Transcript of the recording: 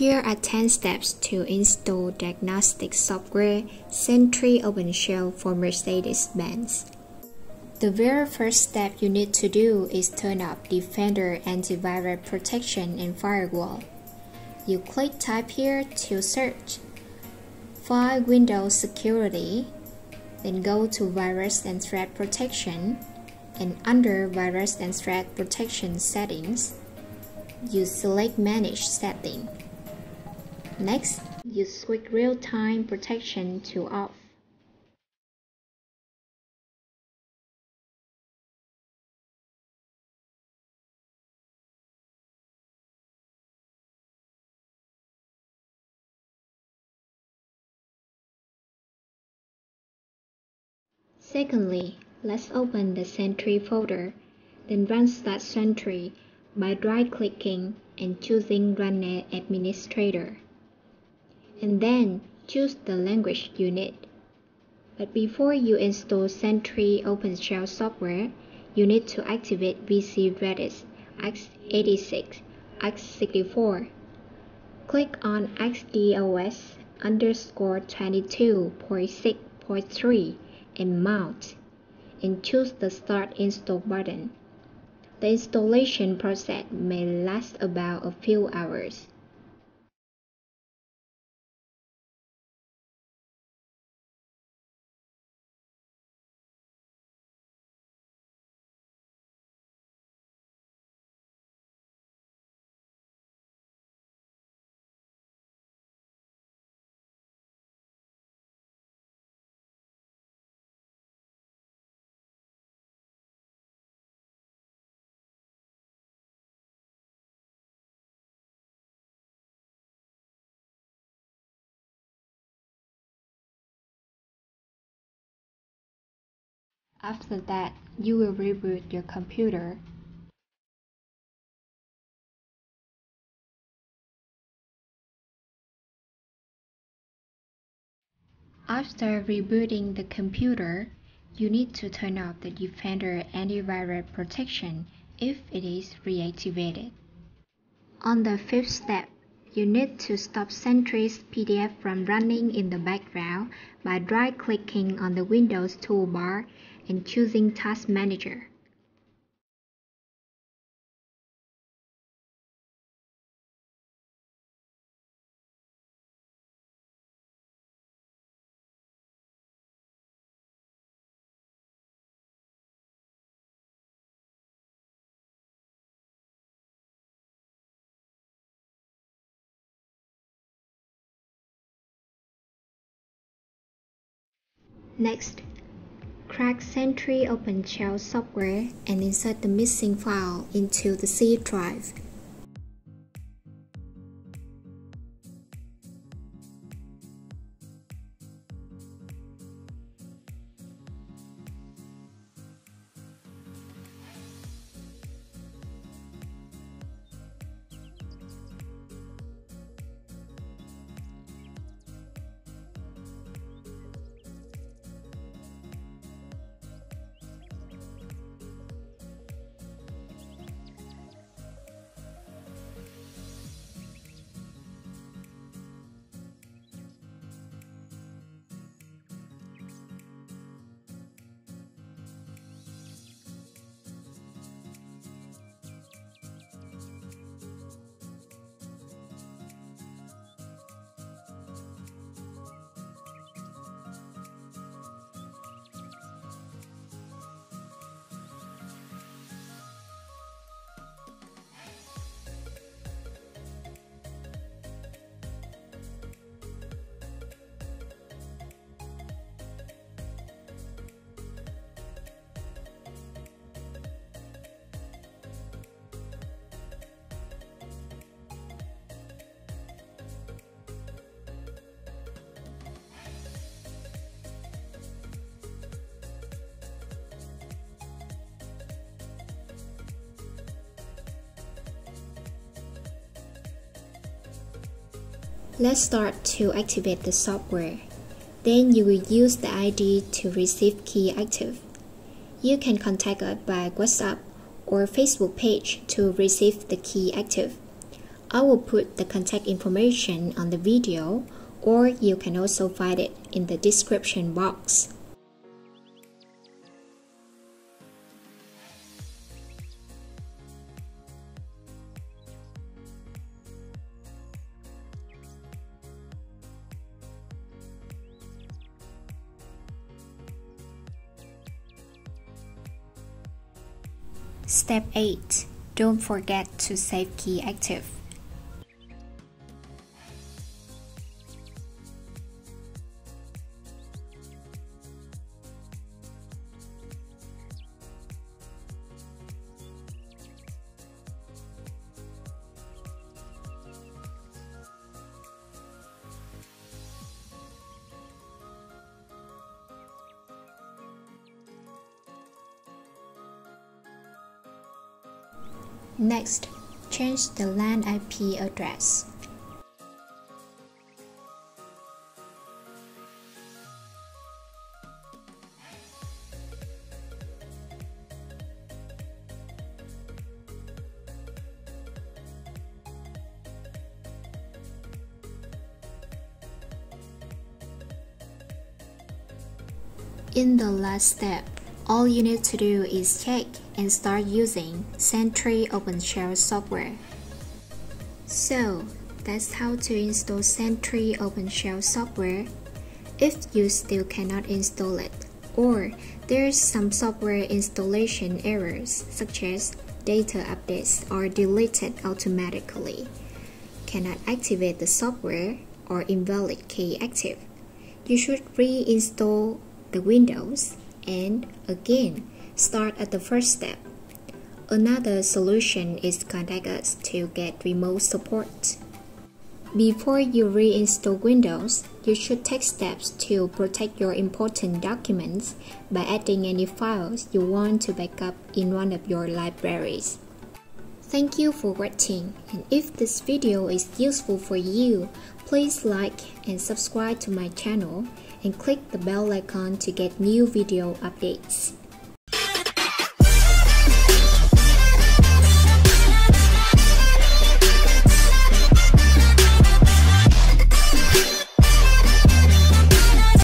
Here are 10 steps to install diagnostic software Xentry OpenShell for Mercedes-Benz. The very first step you need to do is turn off Defender antivirus protection and firewall. You click type here to search. Find Windows Security, then go to Virus and Threat Protection, and under Virus and Threat Protection settings, you select Manage Setting. Next, you switch real-time protection to off. Secondly, let's open the Xentry folder, then run Start Xentry by right-clicking and choosing Run as Administrator and then choose the language you need. But before you install Xentry OpenShell software, you need to activate VC Redis x86, x64. Click on XDOS underscore 22.6.3 and mount, and choose the Start Install button. The installation process may last about a few hours. After that, you will reboot your computer. After rebooting the computer, you need to turn off the Defender antivirus protection if it is reactivated. On the fifth step, you need to stop Xentry's PDF from running in the background by right-clicking on the Windows toolbar and choosing Task Manager. Next, crack Xentry OpenShell software and insert the missing file into the C drive. Let's start to activate the software. Then you will use the ID to receive key active. You can contact us by WhatsApp or Facebook page to receive the key active. I will put the contact information on the video or you can also find it in the description box. Step 8. Don't forget to save key active. Next, change the LAN IP address. In the last step, all you need to do is check and start using Xentry OpenShell software. So, that's how to install Xentry OpenShell software. If you still cannot install it, or there's some software installation errors such as data updates are deleted automatically, cannot activate the software, or invalid key active, you should reinstall the Windows and again start at the first step. Another solution is contact us to get remote support. Before you reinstall Windows, you should take steps to protect your important documents by adding any files you want to backup in one of your libraries. Thank you for watching and if this video is useful for you, please like and subscribe to my channel and click the bell icon to get new video updates.